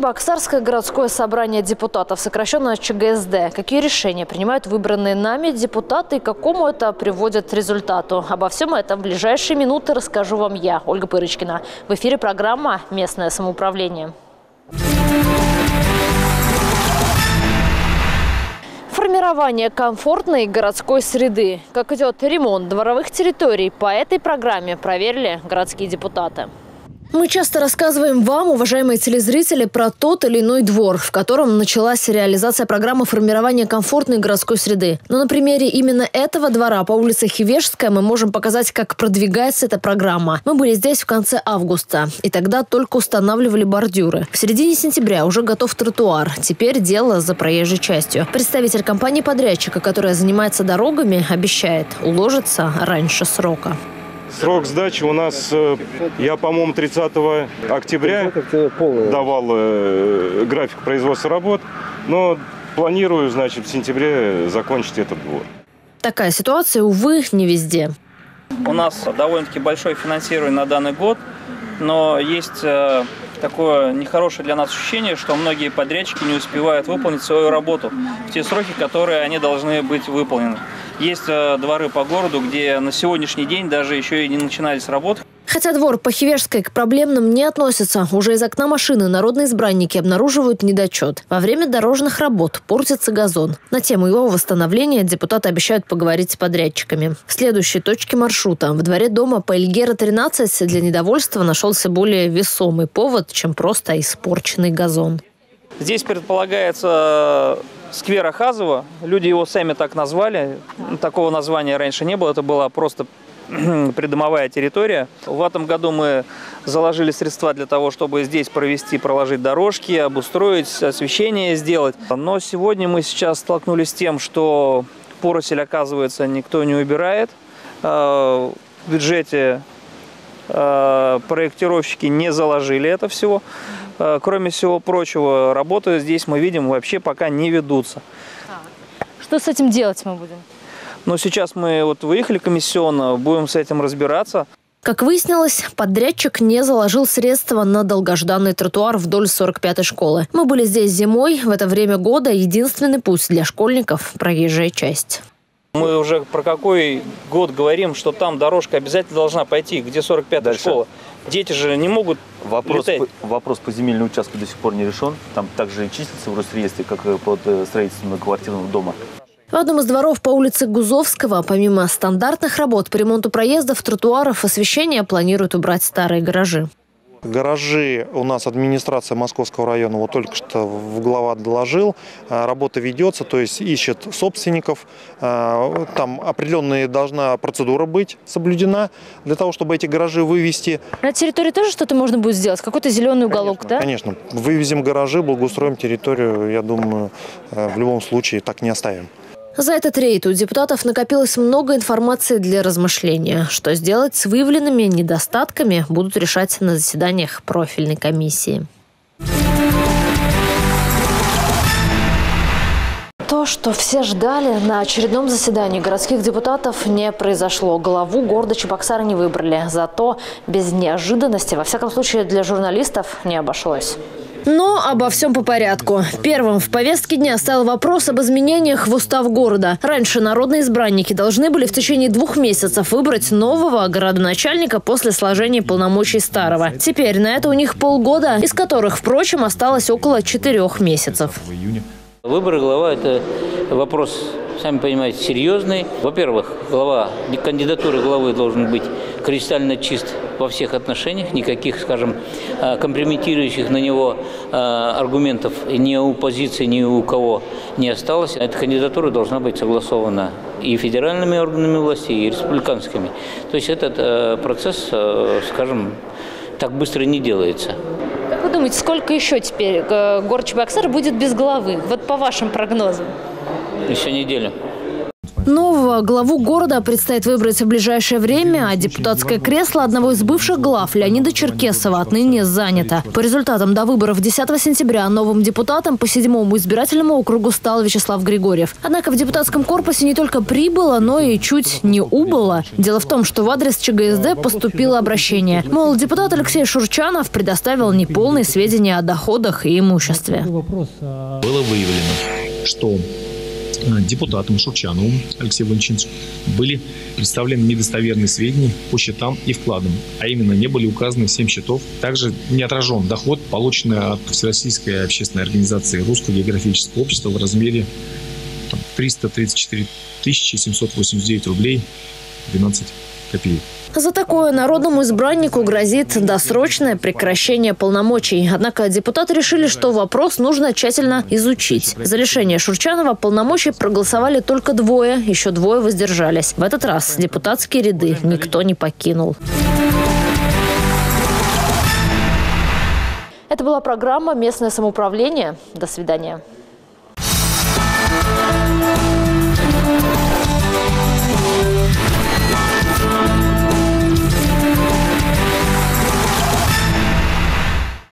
Чебоксарское городское собрание депутатов, сокращенно ЧГСД. Какие решения принимают выбранные нами депутаты и к какому это приводит результату? Обо всем этом в ближайшие минуты расскажу вам я, Ольга Пырочкина. В эфире программа «Местное самоуправление». Формирование комфортной городской среды. Как идет ремонт дворовых территорий, по этой программе проверили городские депутаты. Мы часто рассказываем вам, уважаемые телезрители, про тот или иной двор, в котором началась реализация программы формирования комфортной городской среды. Но на примере именно этого двора по улице Хивежская мы можем показать, как продвигается эта программа. Мы были здесь в конце августа, и тогда только устанавливали бордюры. В середине сентября уже готов тротуар. Теперь дело за проезжей частью. Представитель компании-подрядчика, которая занимается дорогами, обещает уложиться раньше срока. Срок сдачи у нас, э, я, по-моему, 30 октября давал э, график производства работ, но планирую, значит, в сентябре закончить этот двор. Такая ситуация, увы, не везде. У нас довольно-таки большое финансирование на данный год, но есть э, такое нехорошее для нас ощущение, что многие подрядчики не успевают выполнить свою работу в те сроки, которые они должны быть выполнены. Есть э, дворы по городу, где на сегодняшний день даже еще и не начинались работы. Хотя двор по Хивежской к проблемным не относится, уже из окна машины народные избранники обнаруживают недочет. Во время дорожных работ портится газон. На тему его восстановления депутаты обещают поговорить с подрядчиками. В следующей точке маршрута в дворе дома по Эльгера 13 для недовольства нашелся более весомый повод, чем просто испорченный газон. Здесь предполагается сквер Ахазова. Люди его сами так назвали. Такого названия раньше не было. Это была просто придомовая территория. В этом году мы заложили средства для того, чтобы здесь провести, проложить дорожки, обустроить, освещение сделать. Но сегодня мы сейчас столкнулись с тем, что поросель, оказывается, никто не убирает. А, в бюджете а, проектировщики не заложили это всего. А, кроме всего прочего, работы здесь мы видим вообще пока не ведутся. Что с этим делать мы будем? Но сейчас мы вот выехали комиссионно, будем с этим разбираться. Как выяснилось, подрядчик не заложил средства на долгожданный тротуар вдоль 45-й школы. Мы были здесь зимой. В это время года единственный путь для школьников – проезжая часть. Мы уже про какой год говорим, что там дорожка обязательно должна пойти, где 45-я школа. Дети же не могут вопрос летать. По, вопрос по земельному участку до сих пор не решен. Там также числится в Росреестре, как и под э, строительством многоквартирного дома. В одном из дворов по улице Гузовского, помимо стандартных работ по ремонту проездов, тротуаров, освещения, планируют убрать старые гаражи. Гаражи у нас администрация Московского района вот только что в глава доложил. А, работа ведется, то есть ищет собственников. А, там определенная должна процедура быть соблюдена для того, чтобы эти гаражи вывести. На территории тоже что-то можно будет сделать? Какой-то зеленый уголок, конечно, да? Конечно. Вывезем гаражи, благоустроим территорию. Я думаю, э, в любом случае так не оставим. За этот рейд у депутатов накопилось много информации для размышления. Что сделать с выявленными недостатками, будут решать на заседаниях профильной комиссии. То, что все ждали, на очередном заседании городских депутатов не произошло. Главу города Чебоксары не выбрали. Зато без неожиданности, во всяком случае для журналистов, не обошлось. Но обо всем по порядку. Первым в повестке дня стал вопрос об изменениях в устав города. Раньше народные избранники должны были в течение двух месяцев выбрать нового городоначальника после сложения полномочий старого. Теперь на это у них полгода, из которых, впрочем, осталось около четырех месяцев. Выборы глава – это вопрос, сами понимаете, серьезный. Во-первых, глава, кандидатура главы должен быть кристально чист во всех отношениях, никаких, скажем, э, компрометирующих на него э, аргументов ни у позиции, ни у кого не осталось. Эта кандидатура должна быть согласована и федеральными органами власти, и республиканскими. То есть этот э, процесс, скажем, так быстро не делается. Как вы думаете, сколько еще теперь город Чебоксар будет без головы? Вот по вашим прогнозам. Еще неделю. Нового главу города предстоит выбрать в ближайшее время, а депутатское кресло одного из бывших глав Леонида Черкесова отныне занято. По результатам до выборов 10 сентября новым депутатом по седьмому избирательному округу стал Вячеслав Григорьев. Однако в депутатском корпусе не только прибыло, но и чуть не убыло. Дело в том, что в адрес ЧГСД поступило обращение. Мол, депутат Алексей Шурчанов предоставил неполные сведения о доходах и имуществе. Было выявлено, что Э, депутатом Шурчановым Алексеем Валентиновичем были представлены недостоверные сведения по счетам и вкладам, а именно не были указаны 7 счетов. Также не отражен доход, полученный от Всероссийской общественной организации Русского географического общества в размере 334 789 рублей 12 копеек. За такое народному избраннику грозит досрочное прекращение полномочий. Однако депутаты решили, что вопрос нужно тщательно изучить. За лишение Шурчанова полномочий проголосовали только двое, еще двое воздержались. В этот раз депутатские ряды никто не покинул. Это была программа «Местное самоуправление». До свидания.